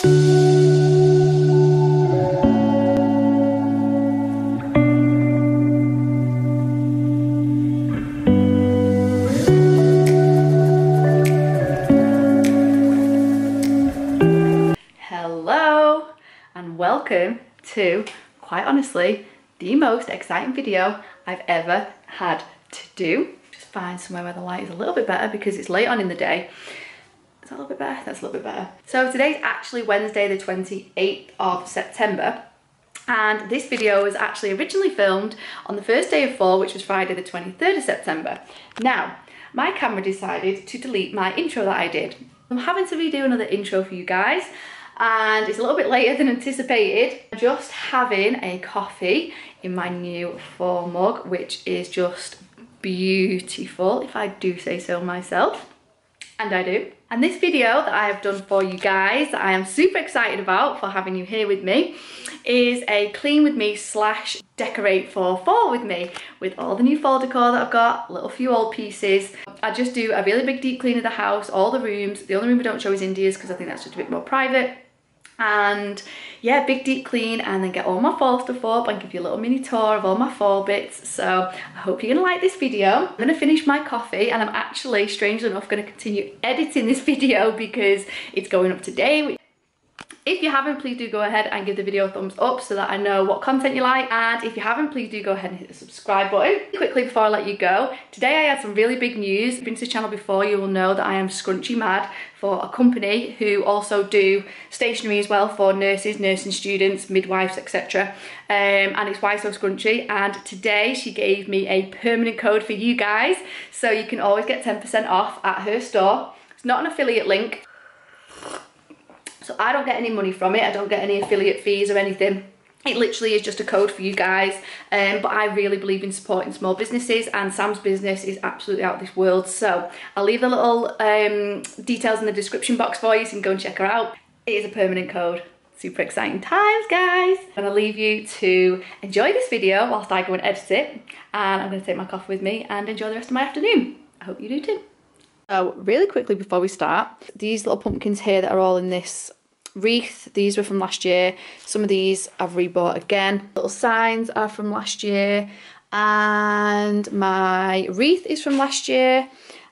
Hello and welcome to, quite honestly, the most exciting video I've ever had to do. Just find somewhere where the light is a little bit better because it's late on in the day. Is that a little bit better? That's a little bit better. So today's actually Wednesday the 28th of September and this video was actually originally filmed on the first day of fall which was Friday the 23rd of September. Now, my camera decided to delete my intro that I did. I'm having to redo another intro for you guys and it's a little bit later than anticipated. Just having a coffee in my new fall mug, which is just beautiful, if I do say so myself. And I do. And this video that I have done for you guys, that I am super excited about for having you here with me, is a clean with me slash decorate for fall with me with all the new fall decor that I've got, a little few old pieces. I just do a really big deep clean of the house, all the rooms. The only room I don't show is India's because I think that's just a bit more private and yeah big deep clean and then get all my fall stuff up and give you a little mini tour of all my fall bits. So I hope you're gonna like this video. I'm gonna finish my coffee and I'm actually strangely enough gonna continue editing this video because it's going up today if you haven't, please do go ahead and give the video a thumbs up so that I know what content you like. And if you haven't, please do go ahead and hit the subscribe button. Quickly before I let you go, today I had some really big news. If you've been to the channel before, you will know that I am scrunchy mad for a company who also do stationery as well for nurses, nursing students, midwives, etc. Um, and it's Why So Scrunchie. And today she gave me a permanent code for you guys. So you can always get 10% off at her store. It's not an affiliate link. So I don't get any money from it. I don't get any affiliate fees or anything. It literally is just a code for you guys, um, but I really believe in supporting small businesses and Sam's business is absolutely out of this world. So I'll leave the little um, details in the description box for you so you can go and check her out. It is a permanent code. Super exciting times, guys. I'm gonna leave you to enjoy this video whilst I go and edit it. And I'm gonna take my coffee with me and enjoy the rest of my afternoon. I hope you do too. So really quickly before we start, these little pumpkins here that are all in this wreath. These were from last year. Some of these I've rebought again. Little signs are from last year. And my wreath is from last year.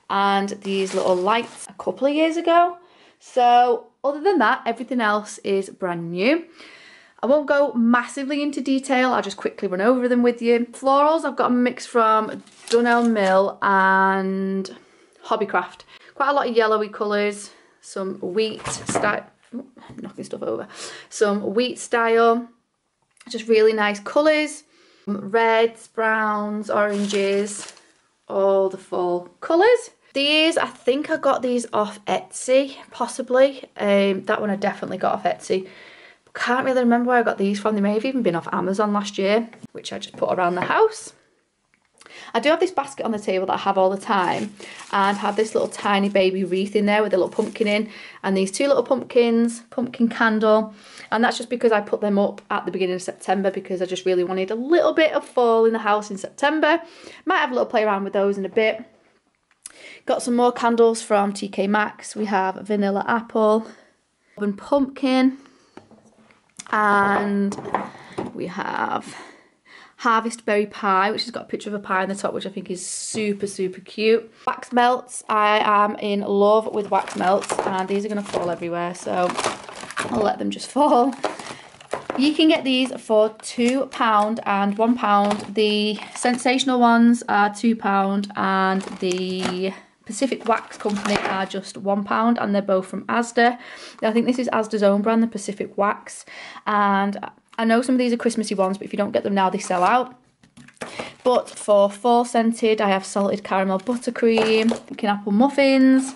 And these little lights a couple of years ago. So other than that everything else is brand new. I won't go massively into detail, I'll just quickly run over them with you. Florals, I've got a mix from Dunelm Mill and Hobbycraft. Quite a lot of yellowy colours, some wheat, knocking stuff over. Some wheat style, just really nice colours. Reds, browns, oranges, all the fall colours. These, I think I got these off Etsy, possibly. Um, that one I definitely got off Etsy. Can't really remember where I got these from. They may have even been off Amazon last year, which I just put around the house. I do have this basket on the table that I have all the time and have this little tiny baby wreath in there with a little pumpkin in and these two little pumpkins, pumpkin candle and that's just because I put them up at the beginning of September because I just really wanted a little bit of fall in the house in September. Might have a little play around with those in a bit. Got some more candles from TK Maxx. We have vanilla apple and pumpkin and we have Harvest Berry Pie, which has got a picture of a pie on the top, which I think is super, super cute. Wax melts. I am in love with wax melts, and these are going to fall everywhere, so I'll let them just fall. You can get these for £2 and £1. The sensational ones are £2 and the Pacific Wax Company are just £1 and they're both from Asda. I think this is Asda's own brand, the Pacific Wax. And I know some of these are Christmassy ones, but if you don't get them now, they sell out. But for fall scented, I have salted caramel buttercream, thinking apple muffins,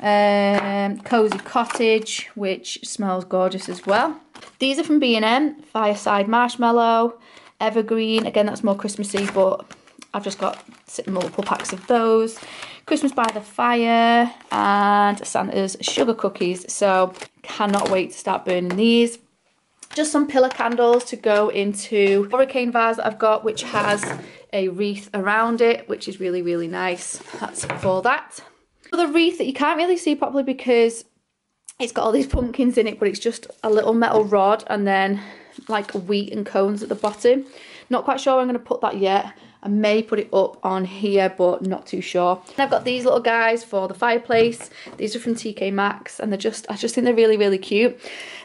um, cozy cottage, which smells gorgeous as well. These are from B&M, fireside marshmallow, evergreen. Again, that's more Christmassy, but I've just got multiple packs of those. Christmas by the fire and Santa's sugar cookies. So cannot wait to start burning these just some pillar candles to go into hurricane vase that I've got which has a wreath around it which is really really nice that's for that the wreath that you can't really see properly because it's got all these pumpkins in it, but it's just a little metal rod and then like wheat and cones at the bottom. Not quite sure I'm going to put that yet. I may put it up on here, but not too sure. And I've got these little guys for the fireplace. These are from TK Maxx, and they're just, I just think they're really, really cute.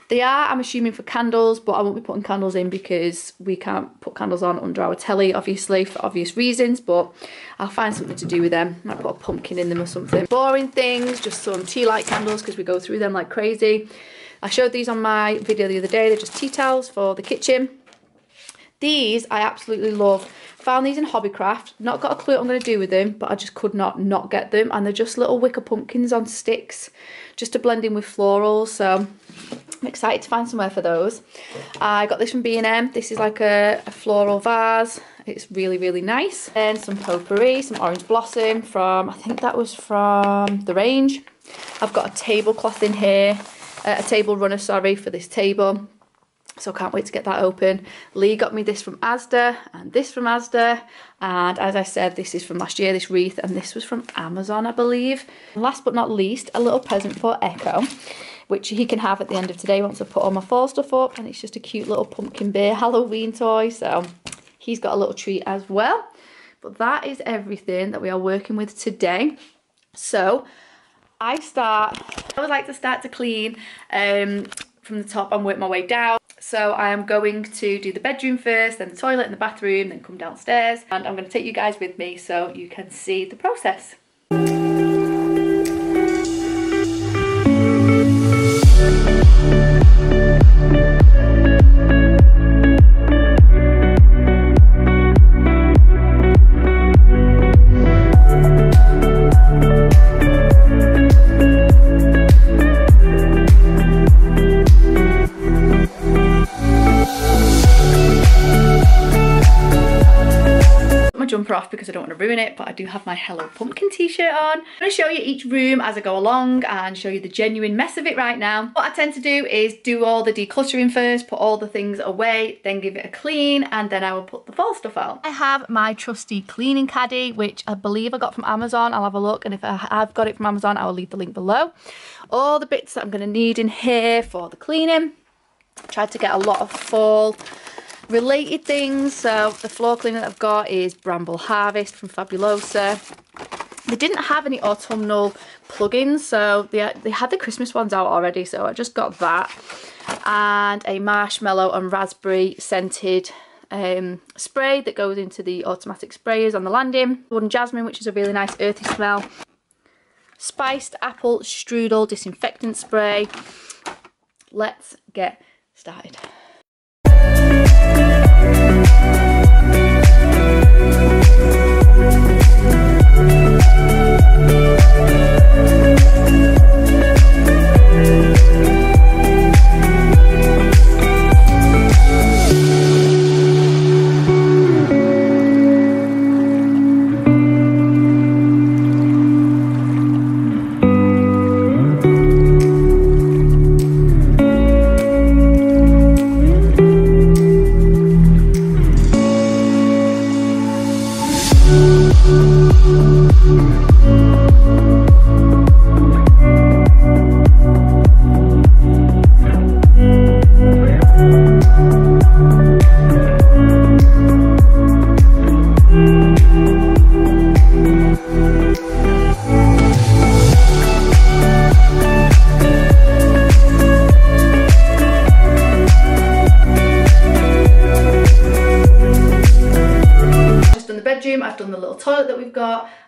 They are, I'm assuming, for candles, but I won't be putting candles in because we can't put candles on under our telly, obviously, for obvious reasons, but I'll find something to do with them. I might put a pumpkin in them or something. Boring things, just some tea light candles because we go through them like crazy. I showed these on my video the other day. They're just tea towels for the kitchen. These I absolutely love. Found these in Hobbycraft. Not got a clue what I'm going to do with them, but I just could not not get them. And they're just little wicker pumpkins on sticks, just to blend in with florals. So I'm excited to find somewhere for those. I got this from B&M. This is like a, a floral vase. It's really, really nice. And some potpourri, some orange blossom from, I think that was from The Range. I've got a tablecloth in here, uh, a table runner, sorry, for this table. So I can't wait to get that open. Lee got me this from Asda and this from Asda. And as I said, this is from last year, this wreath, and this was from Amazon, I believe. And last but not least, a little present for Echo, which he can have at the end of today once I put all my fall stuff up. And it's just a cute little pumpkin bear Halloween toy. So he's got a little treat as well. But that is everything that we are working with today. So I start, I would like to start to clean um, from the top and work my way down. So I am going to do the bedroom first, then the toilet and the bathroom, then come downstairs. And I'm going to take you guys with me so you can see the process. Jumper off because I don't want to ruin it, but I do have my Hello Pumpkin t-shirt on. I'm going to show you each room as I go along and show you the genuine mess of it right now. What I tend to do is do all the decluttering first, put all the things away, then give it a clean, and then I will put the fall stuff out. I have my trusty cleaning caddy, which I believe I got from Amazon. I'll have a look, and if I have got it from Amazon, I will leave the link below. All the bits that I'm going to need in here for the cleaning. I Tried to get a lot of fall related things. So the floor cleaner that I've got is Bramble Harvest from Fabulosa. They didn't have any autumnal plugins, so they, they had the Christmas ones out already, so I just got that. And a marshmallow and raspberry scented um, spray that goes into the automatic sprayers on the landing. One jasmine, which is a really nice earthy smell. Spiced apple strudel disinfectant spray. Let's get started.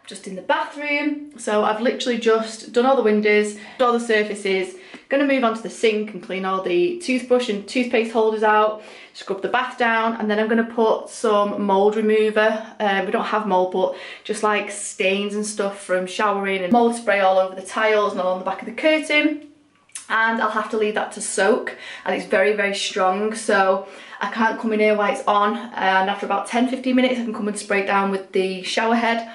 Just in the bathroom. So I've literally just done all the windows, all the surfaces, gonna move on to the sink and clean all the toothbrush and toothpaste holders out, scrub the bath down, and then I'm gonna put some mold remover. Um, we don't have mold, but just like stains and stuff from showering and mold spray all over the tiles and along the back of the curtain. And I'll have to leave that to soak, and it's very, very strong, so I can't come in here while it's on, and after about 10-15 minutes I can come and spray down with the shower head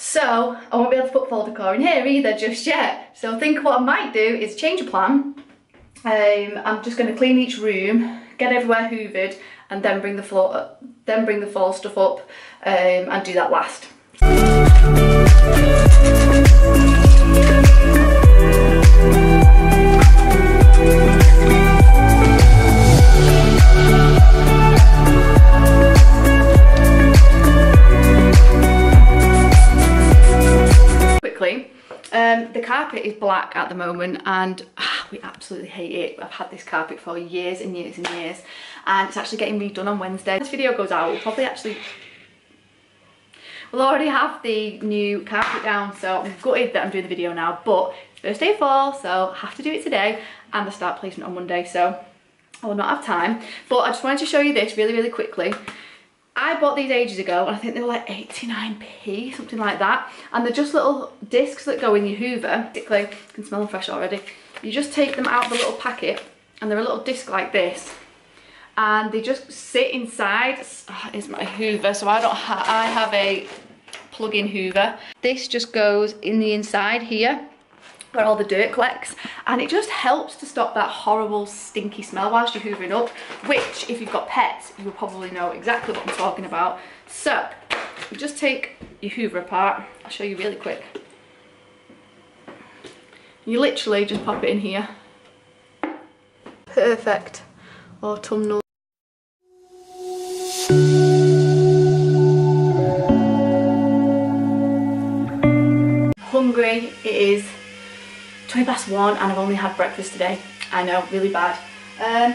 so I won't be able to put fall decor in here either just yet. So I think what I might do is change a plan. Um, I'm just going to clean each room, get everywhere hoovered, and then bring the floor, then bring the fall stuff up um, and do that last. At the moment and ah, we absolutely hate it. I've had this carpet for years and years and years and it's actually getting redone on Wednesday. This video goes out, we'll probably actually We'll already have the new carpet down, so I'm gutted that I'm doing the video now, but it's first day of fall, so I have to do it today, and the start placement on Monday, so I will not have time. But I just wanted to show you this really, really quickly. I bought these ages ago, and I think they were like 89p, something like that. And they're just little discs that go in your Hoover. Basically, you can smell them fresh already. You just take them out of the little packet, and they're a little disc like this and they just sit inside. Oh, ah, is my Hoover, so I don't ha I have a plug-in Hoover. This just goes in the inside here where all the dirt collects. And it just helps to stop that horrible stinky smell whilst you're hoovering up which if you've got pets you'll probably know exactly what I'm talking about. So you just take your hoover apart. I'll show you really quick. You literally just pop it in here. Perfect. Autumnal. Hungry. It is 20 past one and I've only had breakfast today. I know, really bad. Um,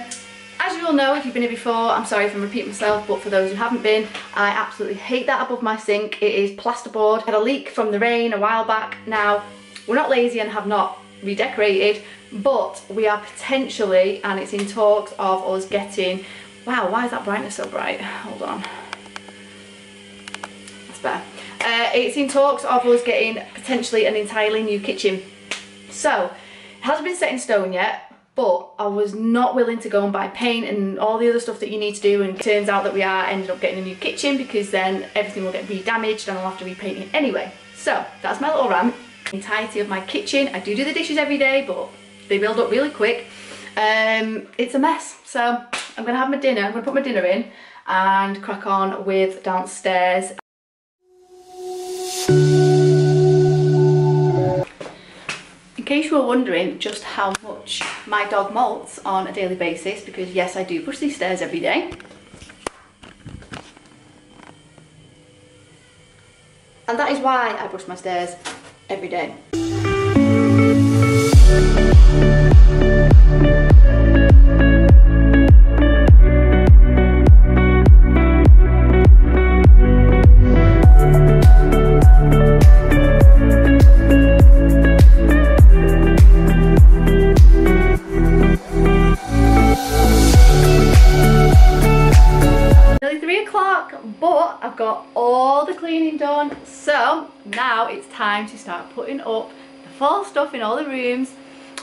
as you all know, if you've been here before, I'm sorry if I'm repeating myself, but for those who haven't been, I absolutely hate that above my sink. It is plasterboard. Had a leak from the rain a while back. Now, we're not lazy and have not redecorated, but we are potentially, and it's in talks of us getting, wow, why is that brightness so bright? Hold on. That's better. Uh, it's in talks of us getting potentially an entirely new kitchen. So, it hasn't been set in stone yet, but I was not willing to go and buy paint and all the other stuff that you need to do and turns out that we are ended up getting a new kitchen because then everything will get re-damaged and I'll have to repaint it anyway. So, that's my little rant. Entirety of my kitchen. I do do the dishes every day, but they build up really quick. Um, it's a mess. So, I'm going to have my dinner. I'm going to put my dinner in and crack on with downstairs case you were wondering just how much my dog molts on a daily basis, because yes, I do brush these stairs every day. And that is why I brush my stairs every day. Stuff in all the rooms.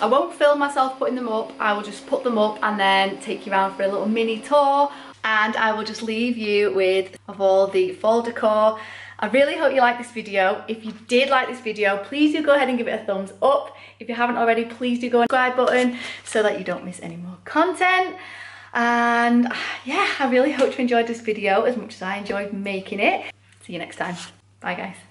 I won't film myself putting them up. I will just put them up and then take you around for a little mini tour. And I will just leave you with of all the fall decor. I really hope you like this video. If you did like this video, please do go ahead and give it a thumbs up. If you haven't already, please do go and subscribe button so that you don't miss any more content and yeah i really hope you enjoyed this video as much as i enjoyed making it see you next time bye guys